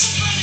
Peace.